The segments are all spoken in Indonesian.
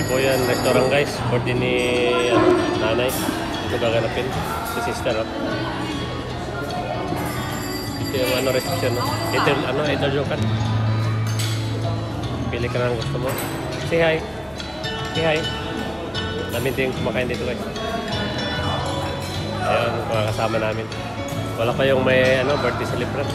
Tiboyan Restaurant guys. Birthday ni ano, nanay. Ito gaganapin. Si sister. Oh. Ito yung ano reception. No? Ito ano, ito jokan. Pili ka ng gusto mo. Say hi. Say hi. Namin din kumakain dito guys. Ayun, kasama namin. Wala pa yung may ano, birthday celebrant.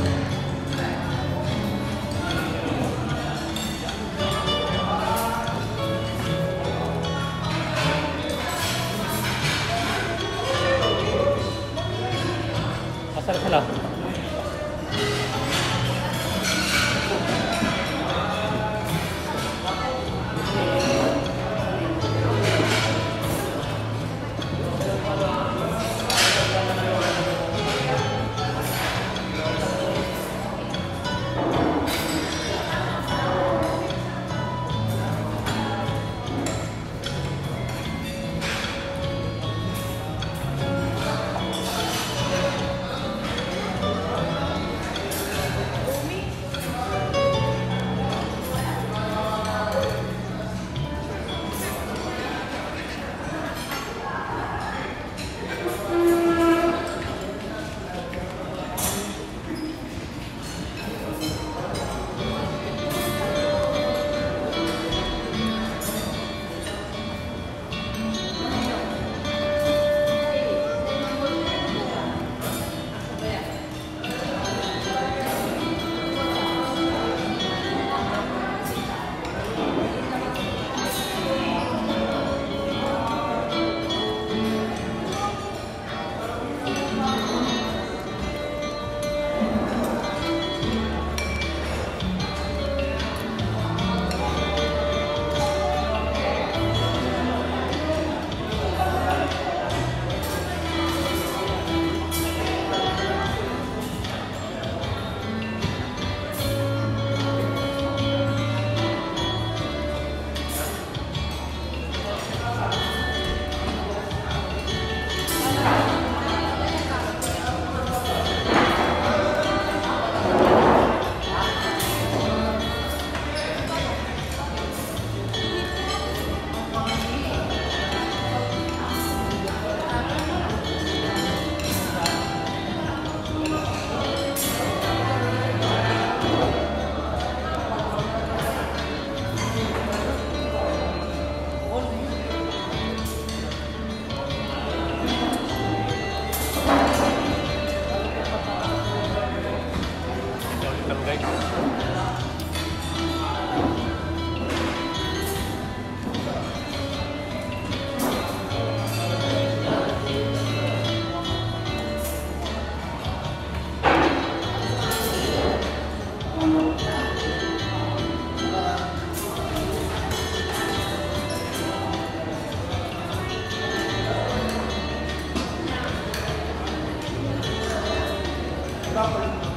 property.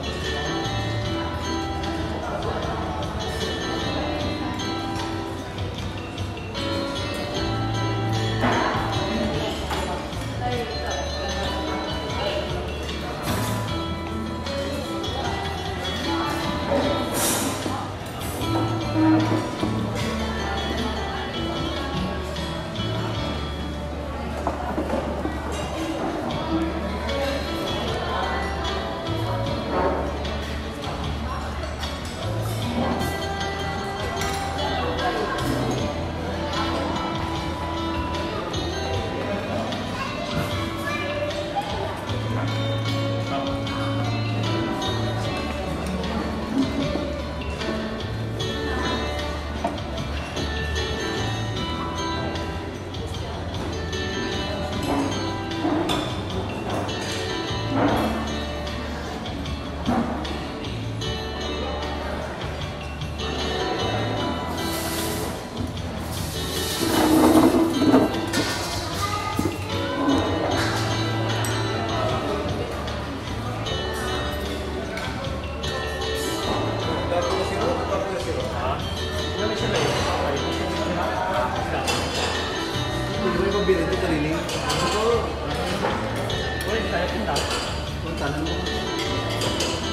Ano may pabili ito kanini. Ito. Pwede tayo punta. Punta na mo.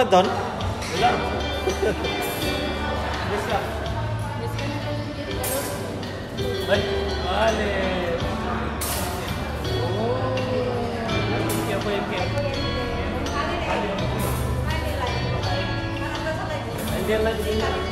Nonton? Wala. Yes ka. Ay, mali. Oh. Okay, okay, okay. Hindi lang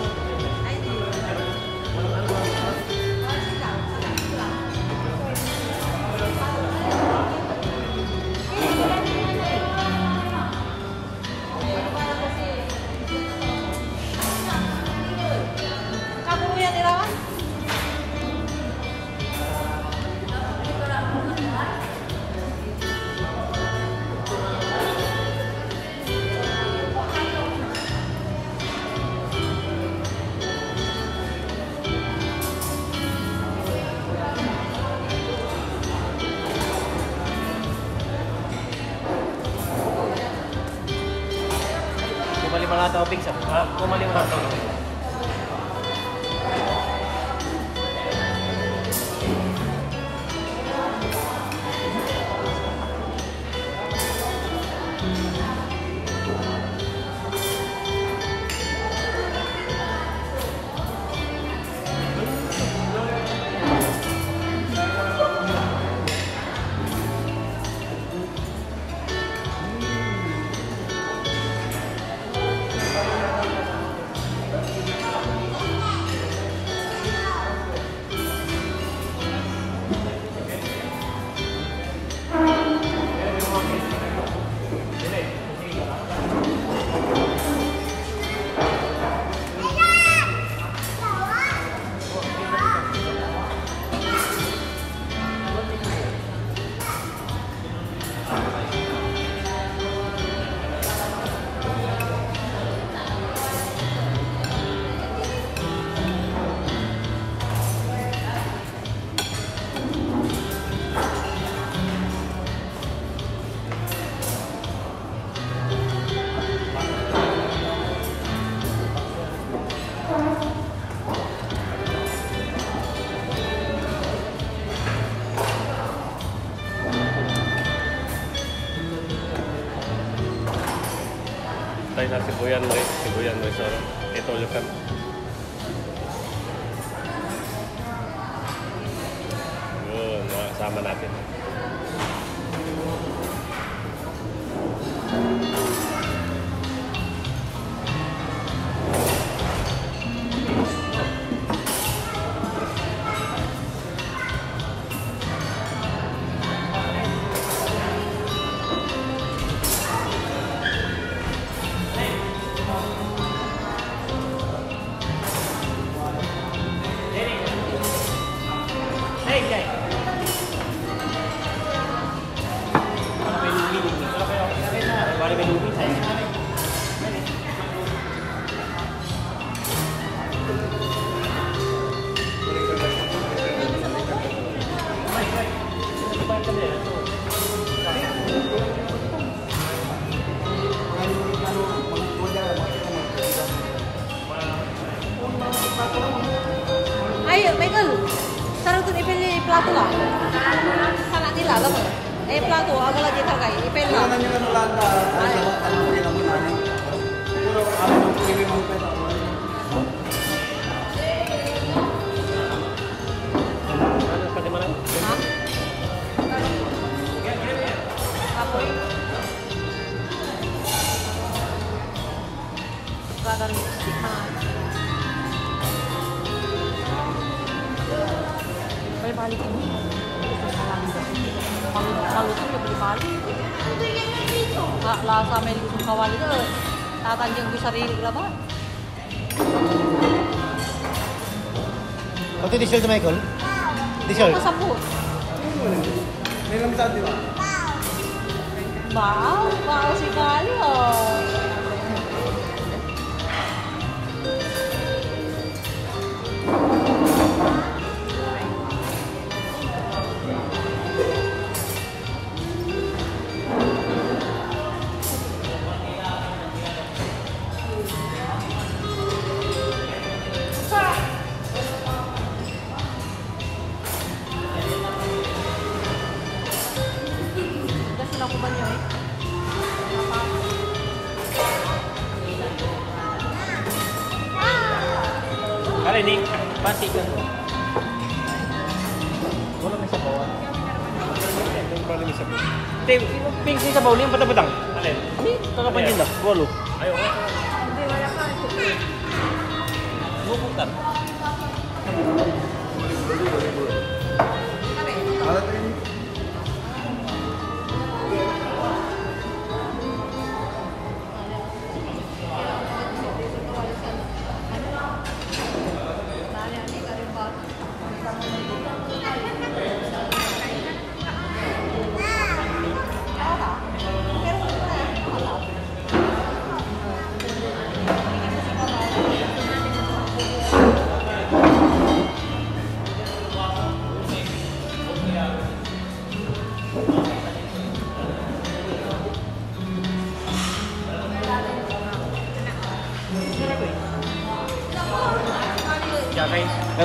mga topics. Ah, ah kumali mga topics. Tayo sa Sibuyan, Res- Sibuyan Resort. Ito ulit kan. Yun, makasama natin. Di kawal itu tatanjung bisa lah pak. Pati di-shield na Michael? Di-shield? Kasambut. May lamsan di ba? Wow, wow sekali. Udah sinakuban pink ni sabaw niya patapatang. Alin? Ni. Bolo. Ayaw nga. Hindi, wala pa. Alat.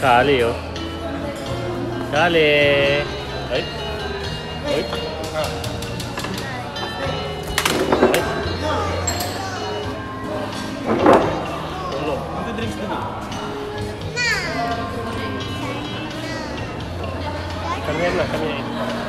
Dale, yo. Dale. Camina.